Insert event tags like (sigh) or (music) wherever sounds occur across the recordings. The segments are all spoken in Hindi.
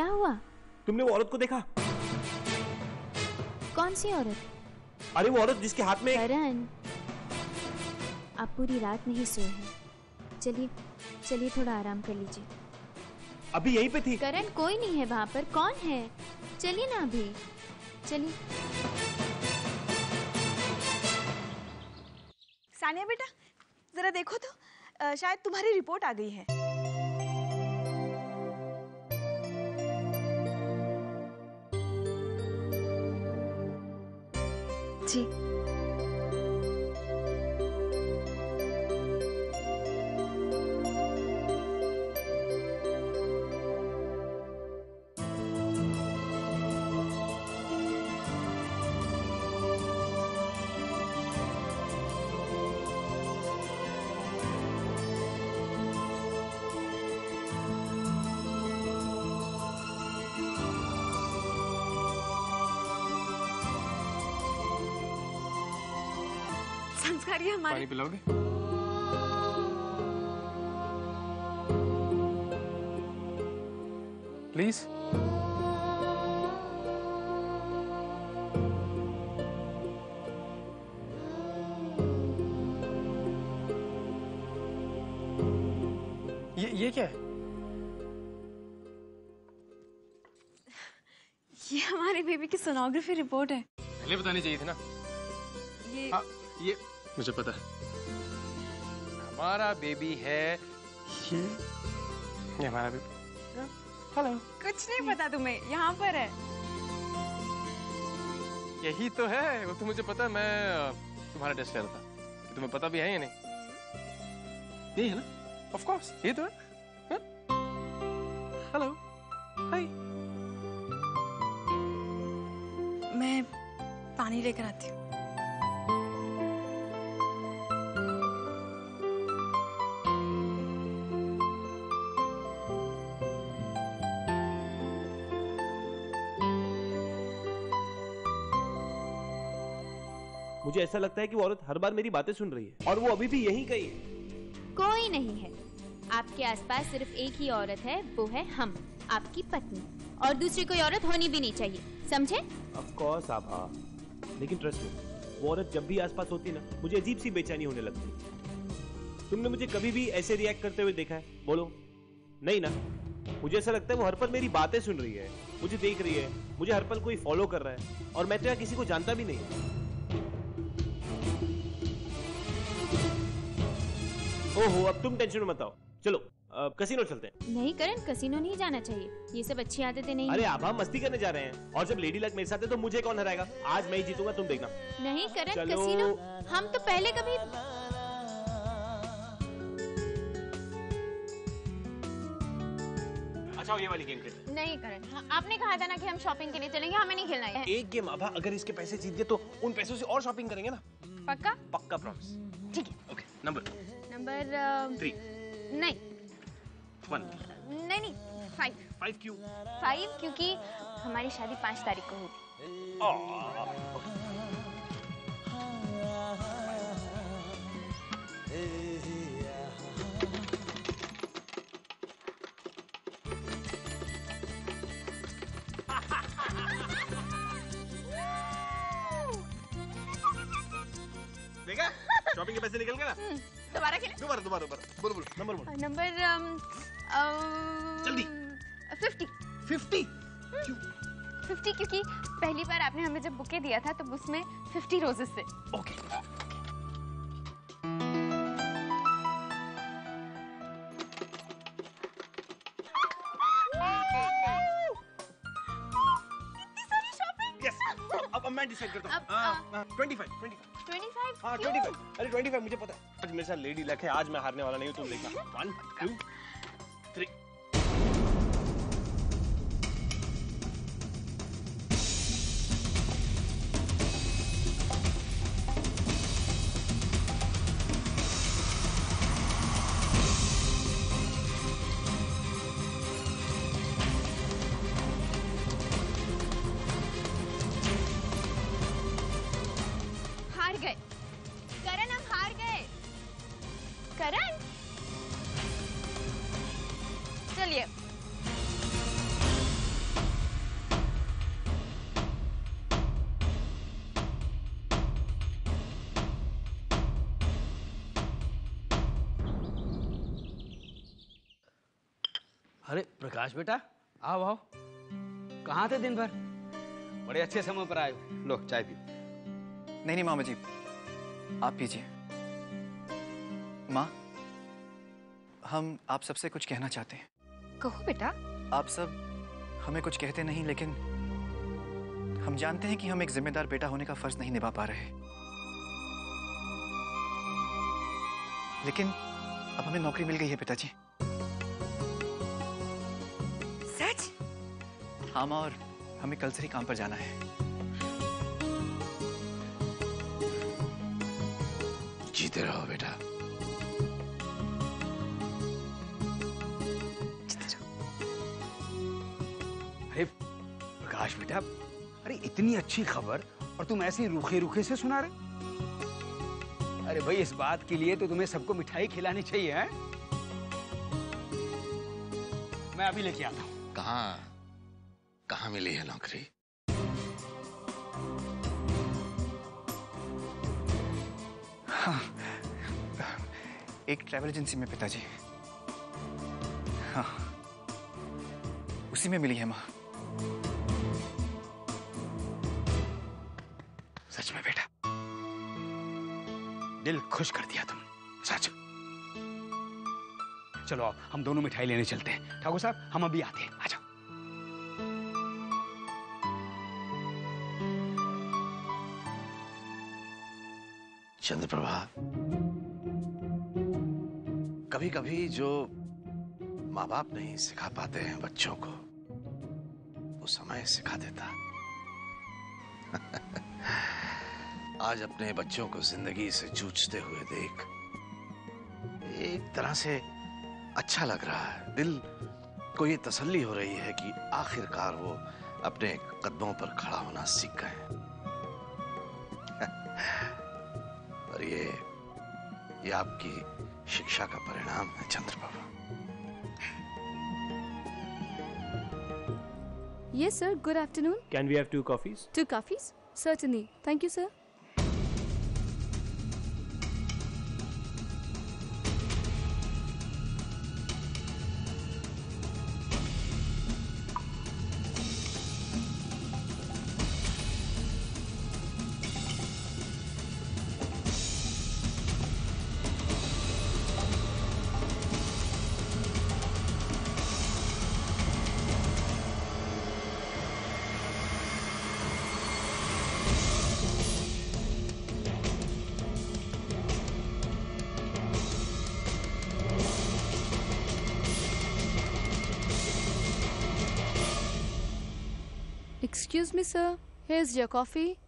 क्या हुआ? तुमने वो औरत को देखा? कौन सी औरत? अरे वो औरत जिसके हाथ में करण आप पूरी रात नहीं सोए हैं। चलिए चलिए थोड़ा आराम कर लीजिए। अभी यहीं पे थी। करण कोई नहीं है वहाँ पर कौन है? चलिए ना अभी। चलिए। सानिया बेटा जरा देखो तो शायद तुम्हारी रिपोर्ट आ गई है। संस्कार ये हमारे। पानी पिलाओगे? प्लीज़ ये ये क्या है? ये हमारे बेबी की सोनोग्राफी रिपोर्ट है। पहले बतानी चाहिए थी ना। ये हाँ ये मुझे पता है। हमारा बेबी है ये? ये हमारा बेबी। हेलो कुछ नहीं पता तुम्हें यहाँ पर है। यही तो है वो तो मुझे पता है मैं तुम्हारा टेस्ट कर रहा था। कि तुम्हें पता भी है या नहीं? यही है ना? ऑफ़ कोर्स ये तो है। हेलो हाय मैं पानी लेकर आती हूँ। मुझे ऐसा लगता है कि वो औरत हर बार मेरी बातें सुन रही है। और वो अभी भी यहीं कहीं है। कोई नहीं है। आपके आसपास सिर्फ़ एक ही औरत है वो है हम आपकी पत्नी। और दूसरी कोई औरत होनी भी नहीं चाहिए समझे? Of course Abha. लेकिन ट्रस्ट मी वो औरत जब भी आसपास होती ना मुझे अजीब सी बेचैनी होने लगती तुमने मुझे कभी भी ऐसे रिएक्ट करते हुए देखा है? बोलो। नहीं ना। मुझे ऐसा लगता है वो हर पल मेरी बातें सुन रही है मुझे देख रही है मुझे हर पल कोई फॉलो कर रहा है और मैं तो यहाँ किसी को जानता भी नहीं ओहो अब तुम टेंशन मत आओ। चलो अब कसिनो चलते हैं। नहीं करण कसिनो नहीं जाना चाहिए। ये सब अच्छी आदतें नहीं अरे हैं। आभा मस्ती करने जा रहे हैं। और जब लेडी लक मेरे साथ है तो मुझे कौन हराएगा? आज मैं ही जीतूँगा तुम देखना। नहीं करण। कसिनो हम तो पहले कभी अच्छा ये वाली गेम खेलते नहीं करण हाँ, आपने कहा था ना कि हम शॉपिंग के लिए चलेंगे हमें नहीं खेलना है। एक गेम आभा अगर इसके पैसे जीत गए तो उन पैसों से और शॉपिंग करेंगे ना? पक्का? पक्का प्रॉमिस ठीक है ओके नंबर नंबर थ्री। नहीं। वन। नहीं नहीं फाइव। Five Q? फाइव क्योंकि हमारी शादी पाँच तारीख को होगी। देखा? (laughs) शॉपिंग के पैसे निकल गए ना? दोबारा दोबारा दोबारा। बोलो बोलो। नंबर बोलो। नंबर जल्दी। फिफ्टी। फिफ्टी? फिफ्टी क्योंकि पहली बार आपने हमें जब बुके दिया था तो उसमें फिफ्टी रोजेस थे। ओके। यस अब अब मैं डिसाइड करता हूँ। Twenty five twenty five twenty five हाँ ट्वेंटी फाइव अरे ट्वेंटी फाइव मुझे पता है। आज मेरे साथ लेडी लक है आज मैं हारने वाला नहीं हूँ तुम देखना। वन टू प्रकाश बेटा आओ आओ। कहाँ थे दिन भर? बड़े अच्छे समय पर आए लो चाय पी। नहीं नहीं मामा जी आप पीजिए। माँ हम आप सबसे कुछ कहना चाहते हैं। कहो बेटा। आप सब हमें कुछ कहते नहीं लेकिन हम जानते हैं कि हम एक जिम्मेदार बेटा होने का फ़र्ज़ नहीं निभा पा रहे लेकिन अब हमें नौकरी मिल गई है पिताजी। हाँ माँ और हमें कल से ही काम पर जाना है। जीते रहो बेटा। अरे प्रकाश बेटा अरे इतनी अच्छी खबर और तुम ऐसे रूखे रूखे से सुना रहे? अरे भाई इस बात के लिए तो तुम्हें सबको मिठाई खिलानी चाहिए है? मैं अभी लेके आता हूँ। कहाँ? कहाँ मिली है नौकरी? हाँ एक ट्रैवल एजेंसी में पिताजी। हाँ उसी में मिली है माँ। सच में बेटा। दिल खुश कर दिया तुम सच। चलो हम दोनों मिठाई लेने चलते हैं। ठाकुर साहब, हम अभी आते हैं। चंद्रप्रभा। कभी कभी जो माँ बाप नहीं सिखा पाते हैं बच्चों को, वो समय सिखा देता। (laughs) आज अपने बच्चों को ज़िंदगी से जूझते हुए देख, एक तरह से अच्छा लग रहा है। दिल को ये तसल्ली हो रही है कि आखिरकार वो अपने कदमों पर खड़ा होना सीख गए और ये ये आपकी शिक्षा का परिणाम है Chandra Baba yes sir good afternoon can we have two coffees two coffees certainly thank you sir Excuse me, sir. Here's your coffee.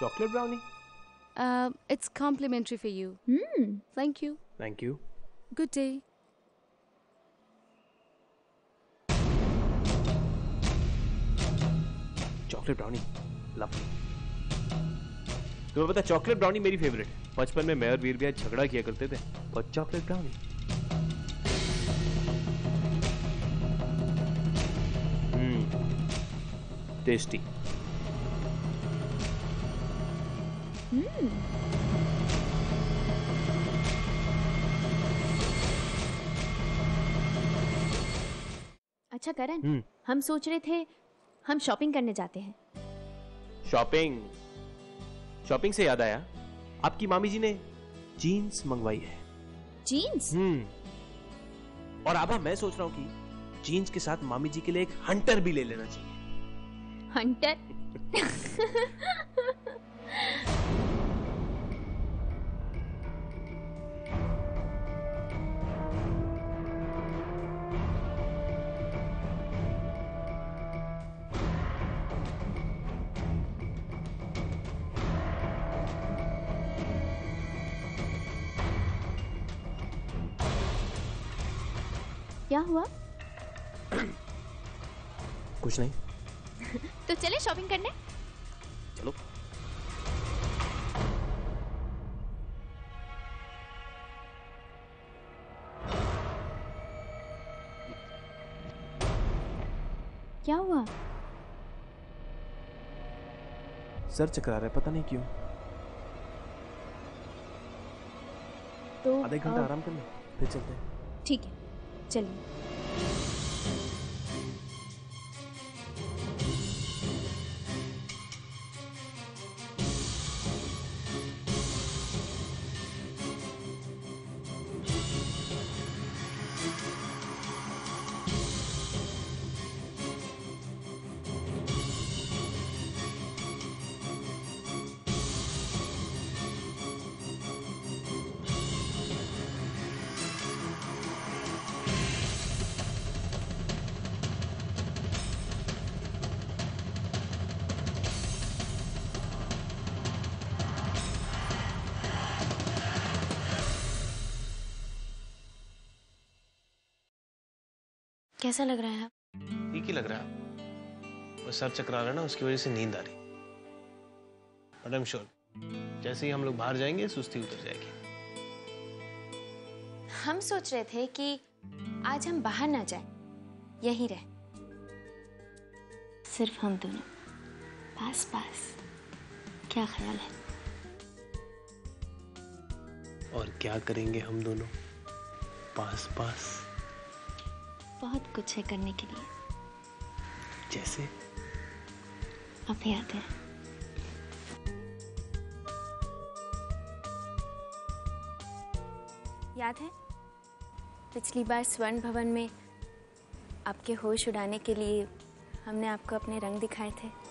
Chocolate brownie Uh, it's complimentary for you. Hmm. Thank you. Thank you Good day. Chocolate brownie lovely तुम्हें पता चॉकलेट ब्राउनी मेरी फेवरेट है बचपन में मैं और वीर भैया झगड़ा किया करते थे और चॉकलेट ब्राउनी टेस्टी अच्छा करण हम्म हम सोच रहे थे हम शॉपिंग करने जाते हैं। शॉपिंग। शॉपिंग से याद आया आपकी मामी जी ने जीन्स मंगवाई है। जीन्स? हम्म और आभा मैं सोच रहा हूँ कि जीन्स के साथ मामी जी के लिए एक हंटर भी ले लेना चाहिए। हंटर। क्या हुआ? कुछ नहीं। (laughs) तो चले शॉपिंग करने? चलो। क्या हुआ? सर चकरा रहा है पता नहीं क्यों। तो आधे घंटा आराम कर ले फिर चलते हैं। ठीक है चलिए। कैसा लग रहा है? आप ठीक ही लग रहा है। वो सर चकरा रहा है ना उसकी वजह से नींद आ रही। बट आई एम श्योर जैसे ही हम लोग बाहर जाएँगे सुस्ती उतर जाएगी। हम सोच रहे थे कि आज हम बाहर ना जाएँ, यहीं रहे। सिर्फ़ हम दोनों। पास पास। क्या ख्याल है? और क्या करेंगे हम दोनों? पास पास। बहुत कुछ है करने के लिए। जैसे? अभी आते हैं। याद है? पिछली बार स्वर्ण भवन में आपके होश उड़ाने के लिए हमने आपको अपने रंग दिखाए थे।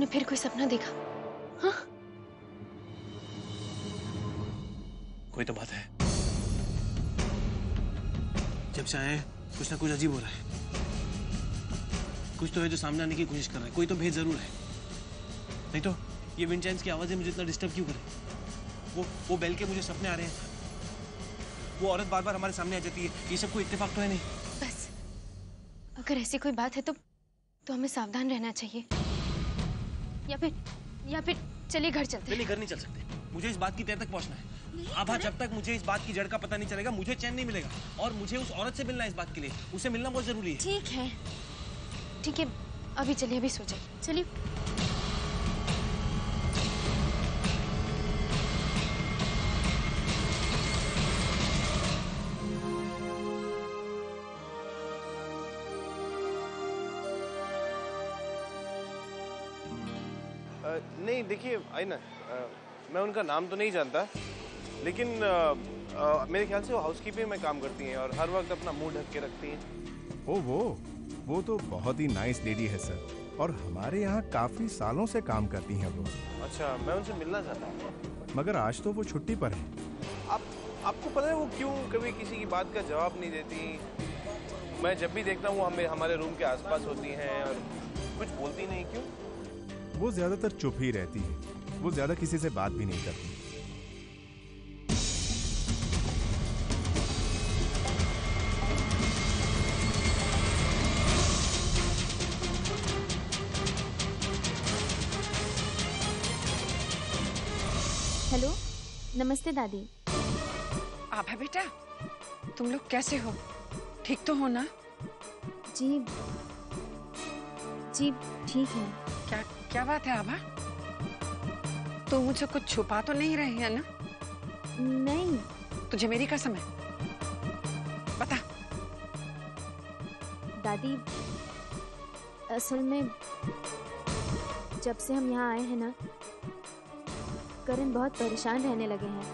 आपने फिर कोई सपना देखा? हाँ? कोई तो बात है। जब से आए कुछ ना कुछ अजीब हो रहा है। कुछ तो है जो सामने आने की कोशिश कर रहा है। कोई तो भेद ज़रूर है। नहीं तो ये विंचेंस की आवाज़ें मुझे इतना डिस्टर्ब क्यों करे? वो वो बेल के मुझे सपने आ रहे हैं। वो औरत बार बार हमारे सामने आ जाती है। ये सब कोई इत्तेफाक तो है नहीं। बस। अगर ऐसी कोई बात है तो तो हमें सावधान रहना चाहिए। या फिर या फिर चलिए घर चलते नहीं नहीं घर नहीं चल सकते। मुझे इस बात की तय तक पहुँचना है। आभा जब तक मुझे इस बात की जड़ का पता नहीं चलेगा मुझे चैन नहीं मिलेगा। और मुझे उस औरत से मिलना है इस बात के लिए। उसे मिलना बहुत ज़रूरी है। ठीक है। ठीक है अभी चलिए अभी सो जाइए। चलिए। नहीं देखिए आई ना मैं उनका नाम तो नहीं जानता लेकिन अ, अ, मेरे ख्याल से वो हाउसकीपिंग में काम करती हैं और हर वक्त अपना मुँह ढक के रखती हैं। ओ वो वो तो बहुत ही नाइस लेडी है सर और हमारे यहाँ काफ़ी सालों से काम करती हैं वो। अच्छा मैं उनसे मिलना चाहता हूँ। मगर आज तो वो छुट्टी पर है। आप आपको पता है वो क्यों कभी किसी की बात का जवाब नहीं देती? मैं जब भी देखता हूँ हमें हमारे रूम के आसपास होती हैं और कुछ बोलती नहीं क्यों? वो ज़्यादातर चुप ही रहती है। वो ज़्यादा किसी से बात भी नहीं करती। हेलो नमस्ते दादी। आभा बेटा तुम लोग कैसे हो? ठीक तो हो ना? जी जी ठीक है। क्या बात है आभा? तू मुझसे कुछ छुपा तो नहीं रही है ना? नहीं। तुझे मेरी कसम है। बता। दादी असल में जब से हम यहाँ आए हैं ना करण बहुत परेशान रहने लगे हैं।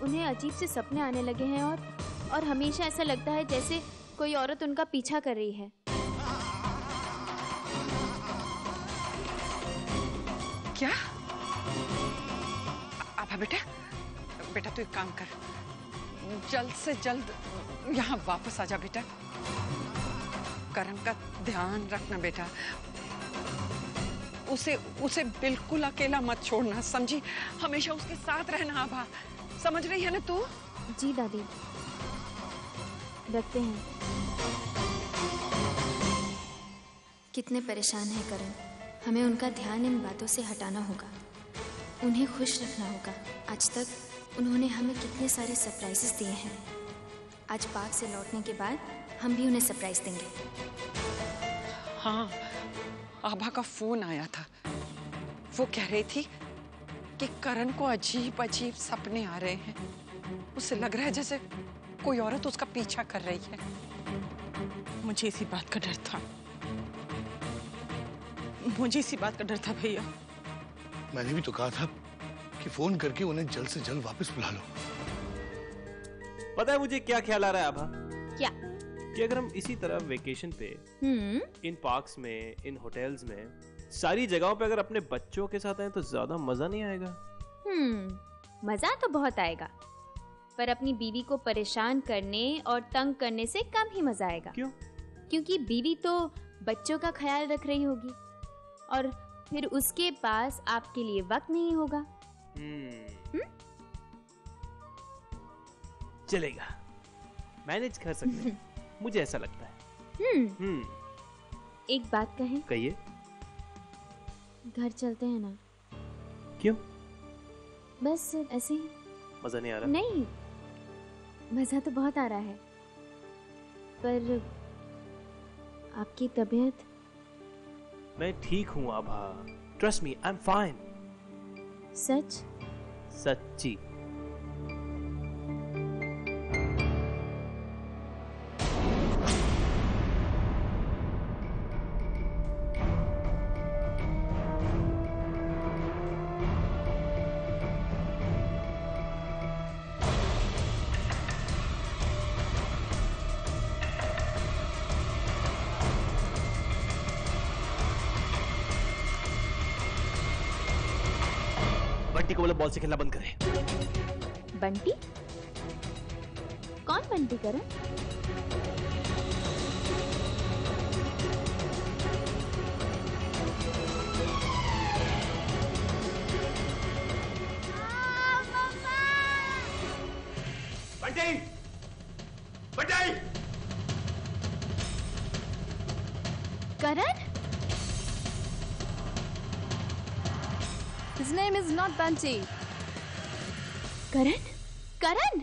उन्हें अजीब से सपने आने लगे हैं और और हमेशा ऐसा लगता है जैसे कोई औरत उनका पीछा कर रही है। क्या? आभा बेटा बेटा तू तो एक काम कर। जल्द से जल्द यहाँ वापस आ जा बेटा। करण का ध्यान रखना बेटा। उसे उसे बिल्कुल अकेला मत छोड़ना समझी? हमेशा उसके साथ रहना आभा। समझ रही है ना तू? जी दादी। रखते हैं। कितने परेशान हैं करण। हमें उनका ध्यान इन बातों से हटाना होगा। उन्हें खुश रखना होगा। आज तक उन्होंने हमें कितने सारे सरप्राइजेस दिए हैं। आज पार्क से लौटने के बाद हम भी उन्हें सरप्राइज़ देंगे। हाँ आभा का फ़ोन आया था। वो कह रही थी कि करण को अजीब अजीब सपने आ रहे हैं। उसे लग रहा है जैसे कोई औरत उसका पीछा कर रही है। मुझे इसी बात का डर था। मुझे इसी बात का डर था भैया। मैंने भी तो कहा था कि फ़ोन करके उन्हें जल्द से जल्द वापस बुला लो। पता है मुझे क्या ख्याल आ रहा है आभा? क्या? कि अगर हम इसी तरह वेकेशन पे हम्म। इन पार्क्स में इन होटल्स में सारी जगहों पे अगर अपने बच्चों के साथ आए तो ज़्यादा मज़ा नहीं आएगा? हम्म मज़ा तो बहुत आएगा पर अपनी बीवी को परेशान करने और तंग करने से कम ही मज़ा आएगा। क्यों? क्योंकि बीवी तो बच्चों का ख्याल रख रही होगी। और फिर उसके पास आपके लिए वक्त नहीं होगा। हम्म। चलेगा। मैनेज कर सकते हैं। (laughs) मुझे ऐसा लगता है। हम्म। हम्म। एक बात कहें? कहिए। घर चलते हैं ना। क्यों? बस ऐसे ही। मज़ा नहीं आ रहा? नहीं। मज़ा तो बहुत आ रहा है। पर आपकी तबीयत मैं ठीक हूँ Abha. Trust me I am fine सच सच्ची। बोलो से खेलना बंद करे। बंटी? कौन बंटी करण बंटी! बंटी! करण? His name is not Bunty. Karan? Karan?